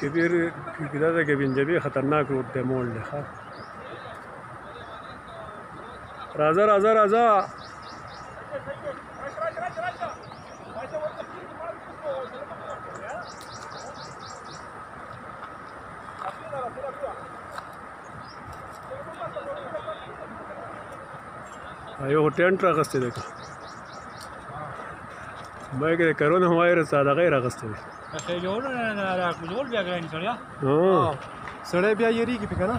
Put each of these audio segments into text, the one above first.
کبیر کدا دا کبین جبی خطرناک روډ ته مول دی ښا راځه راځه راځه یو ټینټ راغستې دی مې کې کرونا وایرس دا غیر راغستې دی څه جوړ نه راکول بیا ګران سړیا ها سړی بیا یریږي په کنه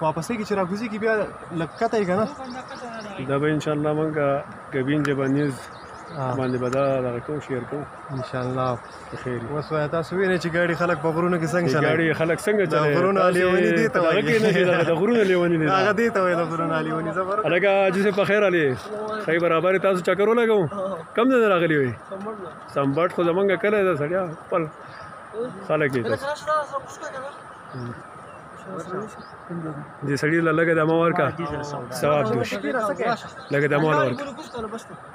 واپس کې چې راګوزي کې بیا لکته یې کنه دا به ان شاء الله مونږه کبین جبانیز باندې بدا دغه کو شیر کو ان شاء الله خیر اوس وای تاسو وینئ چې ګاډي خلک په غرونو کې څنګه چلوي ګاډي خلک څنګه چلوي غرونو لیونی دي ته وایي کې نه دي د غرونو لیونی دي هغه دي ته وایي د غرونو لیونی زبر لکه جسه په خیر علي خی برابر تاسو چکر ولګو کم نه راغلی وي سمبټ خو زمونږ کله ده سړیا خپل خلک یې دې سړی له لګه د مور کا ثواب دوش لګه د مور ورکا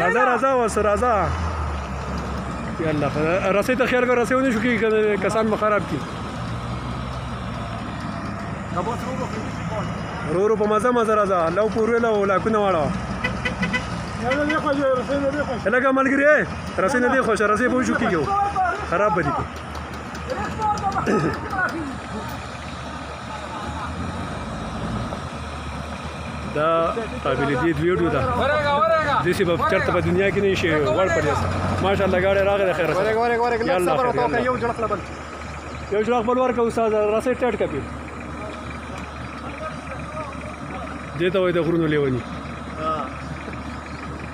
راځه راځه وس راځه یاله رسې ته خیال کړه رسې ونی شو کی کسان مخرب کی رو رو په مزه مزه راځه لو پورې لو لا کو نه واړه لکه ملګری رسې نه دی خوش رسې پوه شو کیږي خراب بدی دا قابل دید ویډیو ده د سی په چرته په دنیا کې نشي وړ پدې ماشاءالله غاړه راغله خیر سره ورګ ورګ ورګ لږ صبر وکړه یو جوړ خپل بل یو جوړ خپل ورکه استاد راسه ټټ کپی دته وای د غرونو لیونی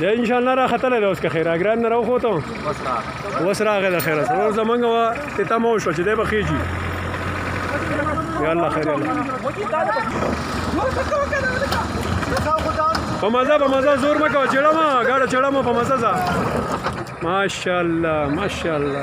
د ان شاء الله را ختل د اوس که خیر اګران نه راو خوته وس راغه وس راغه د خیر سره زمونږ وا ته تم او شو چې د بخیږي یا الله خیر الله په مزه په مزه زور مکو چړم غاړه چړم په مزه ځه ماشاءالله ماشاءالله